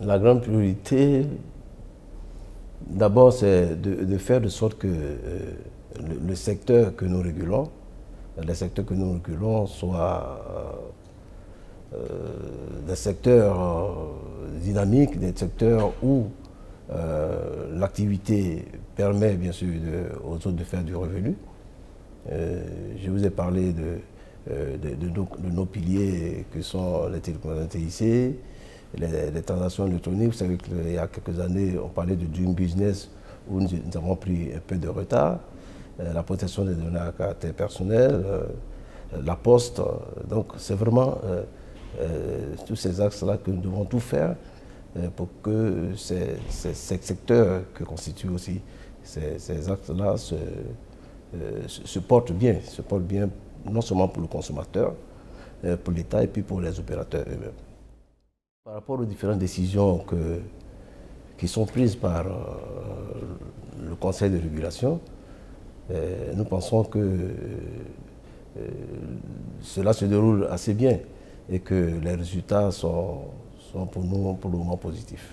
La grande priorité, d'abord, c'est de, faire de sorte que le, secteur que nous régulons, les secteurs que nous régulons soient des secteurs dynamiques, des secteurs où l'activité permet bien sûr aux autres de faire du revenu. je vous ai parlé de euh, de, nos, piliers que sont les télécommunications TIC, les, transactions électroniques. Vous savez qu'il y a quelques années, on parlait de Doing Business où nous, avons pris un peu de retard. Euh, la protection des données à caractère personnel, euh, la poste. Donc c'est vraiment tous ces axes-là que nous devons tout faire pour que ces, secteurs que constituent aussi ces, axes-là se, portent bien, se portent bien non seulement pour le consommateur, euh, pour l'État et puis pour les opérateurs eux-mêmes. Par rapport aux différentes décisions qui sont prises par euh, le Conseil de régulation, euh, nous pensons que cela se déroule assez bien et que les résultats sont, sont pour nous pour le moment positifs.